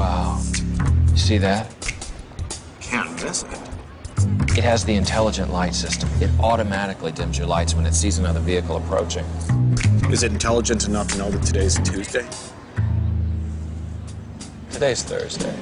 Wow. You see that? Can't miss it. It has the intelligent light system. It automatically dims your lights when it sees another vehicle approaching. Is it intelligent enough to know that today's Tuesday? Today's Thursday.